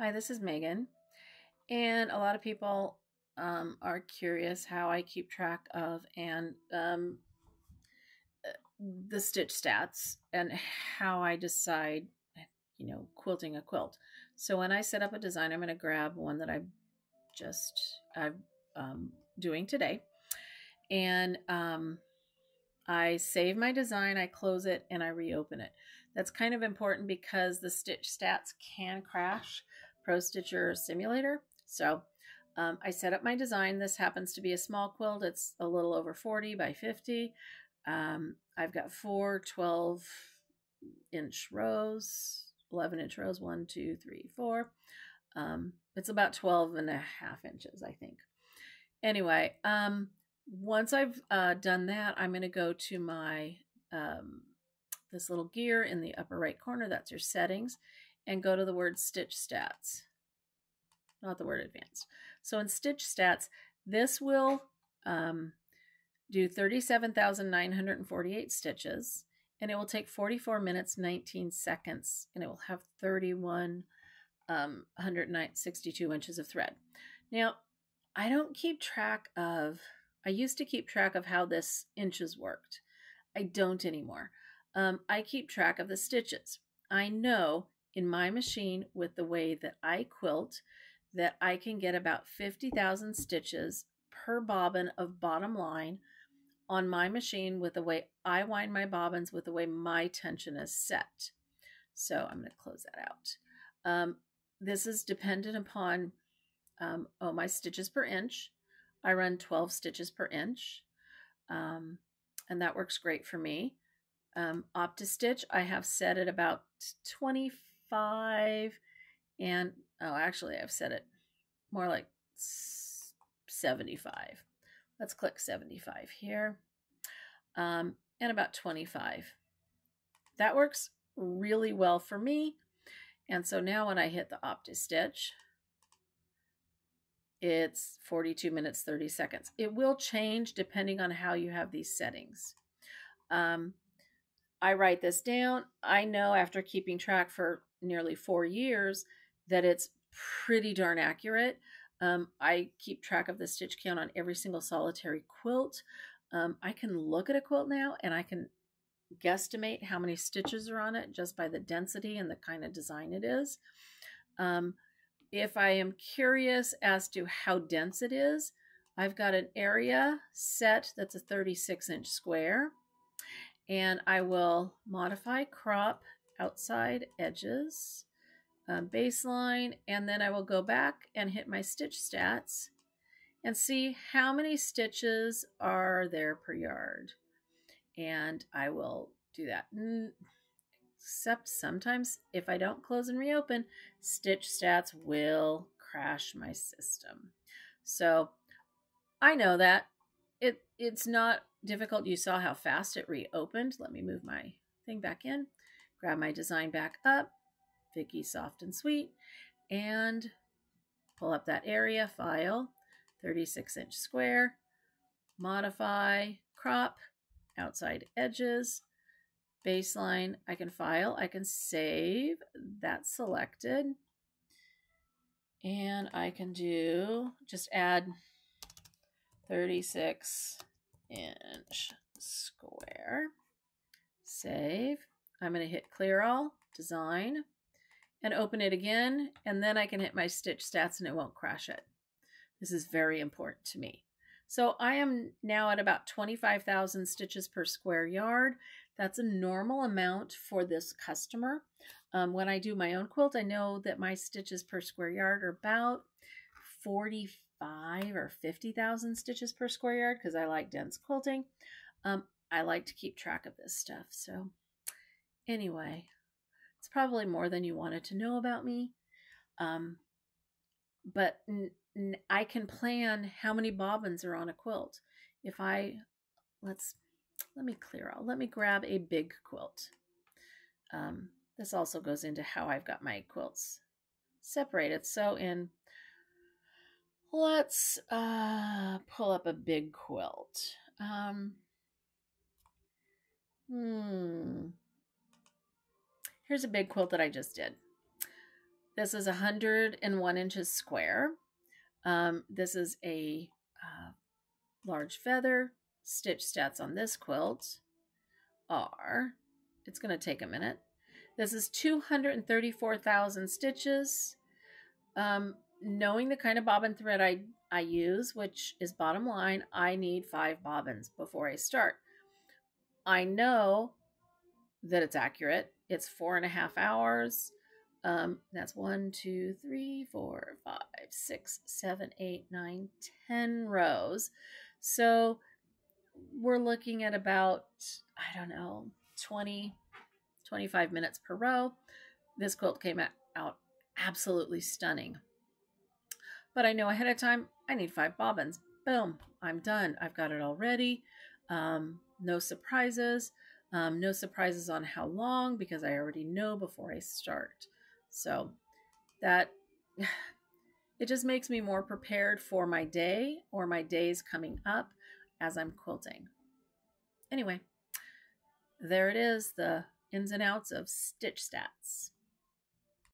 Hi, this is Megan. And a lot of people um, are curious how I keep track of and um, uh, the stitch stats and how I decide, you know, quilting a quilt. So when I set up a design, I'm going to grab one that I'm just I'm um, doing today, and um, I save my design, I close it, and I reopen it. That's kind of important because the stitch stats can crash Pro Stitcher Simulator. So um, I set up my design. This happens to be a small quilt. It's a little over 40 by 50. Um, I've got four 12 inch rows, 11 inch rows, one, two, three, four. Um, it's about 12 and a half inches, I think. Anyway, um, once I've uh, done that, I'm going to go to my um, this little gear in the upper right corner. That's your settings and go to the word stitch stats, not the word advanced. So in stitch stats, this will um, do 37,948 stitches and it will take 44 minutes, 19 seconds, and it will have 31, um, 162 inches of thread. Now, I don't keep track of, I used to keep track of how this inches worked. I don't anymore. Um, I keep track of the stitches. I know in my machine with the way that I quilt that I can get about 50,000 stitches per bobbin of bottom line on my machine with the way I wind my bobbins with the way my tension is set. So I'm going to close that out. Um, this is dependent upon, um, oh, my stitches per inch. I run 12 stitches per inch, um, and that works great for me. Um, OptiStitch, I have set at about 25 five, and oh, actually, I've set it more like 75. Let's click 75 here, um, and about 25. That works really well for me. And so now when I hit the OptiStitch, it's 42 minutes 30 seconds. It will change depending on how you have these settings. Um, I write this down. I know after keeping track for nearly four years that it's pretty darn accurate. Um, I keep track of the stitch count on every single solitary quilt. Um, I can look at a quilt now and I can guesstimate how many stitches are on it just by the density and the kind of design it is. Um, if I am curious as to how dense it is, I've got an area set that's a 36 inch square and I will modify crop outside edges, um, baseline, and then I will go back and hit my stitch stats and see how many stitches are there per yard. And I will do that. Except sometimes if I don't close and reopen, stitch stats will crash my system. So I know that it it's not difficult. You saw how fast it reopened. Let me move my thing back in grab my design back up, Vicky Soft and Sweet, and pull up that area file, 36 inch square, modify, crop, outside edges, baseline, I can file, I can save, that's selected, and I can do, just add 36 inch square, save, I'm going to hit clear all, design, and open it again, and then I can hit my stitch stats and it won't crash it. This is very important to me. So I am now at about 25,000 stitches per square yard. That's a normal amount for this customer. Um, when I do my own quilt, I know that my stitches per square yard are about 45 or 50,000 stitches per square yard because I like dense quilting. Um, I like to keep track of this stuff. So Anyway, it's probably more than you wanted to know about me. Um, but I can plan how many bobbins are on a quilt. If I, let's, let me clear out, let me grab a big quilt. Um, this also goes into how I've got my quilts separated. So in, let's uh, pull up a big quilt. Um, hmm, Here's a big quilt that I just did. This is 101 inches square. Um, this is a uh, large feather. Stitch stats on this quilt are, it's going to take a minute. This is 234,000 stitches. Um, knowing the kind of bobbin thread I, I use, which is bottom line, I need five bobbins before I start. I know that it's accurate. It's four and a half hours. Um, that's one, two, three, four, five, six, seven, eight, nine, ten rows. So we're looking at about, I don't know, 20, 25 minutes per row. This quilt came out absolutely stunning. But I know ahead of time, I need five bobbins. Boom, I'm done. I've got it all ready. Um, no surprises. Um, no surprises on how long because I already know before I start. So that it just makes me more prepared for my day or my days coming up as I'm quilting. Anyway, there it is, the ins and outs of stitch stats.